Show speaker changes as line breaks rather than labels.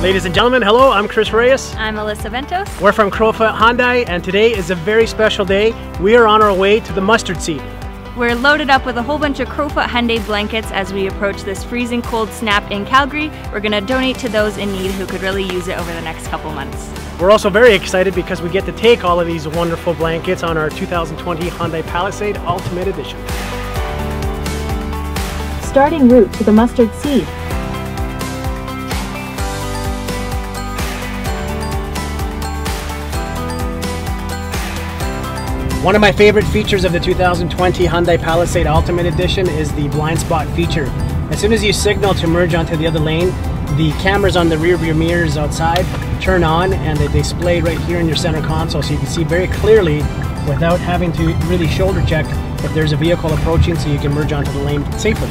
Ladies and gentlemen, hello, I'm Chris Reyes.
I'm Alyssa Ventos.
We're from Crowfoot Hyundai, and today is a very special day. We are on our way to the mustard seed.
We're loaded up with a whole bunch of Crowfoot Hyundai blankets as we approach this freezing cold snap in Calgary. We're going to donate to those in need who could really use it over the next couple months.
We're also very excited because we get to take all of these wonderful blankets on our 2020 Hyundai Palisade Ultimate Edition.
Starting route to the mustard seed.
One of my favorite features of the 2020 Hyundai Palisade Ultimate Edition is the blind spot feature. As soon as you signal to merge onto the other lane, the cameras on the rear view mirrors outside turn on and they display right here in your center console so you can see very clearly without having to really shoulder check if there's a vehicle approaching so you can merge onto the lane safely.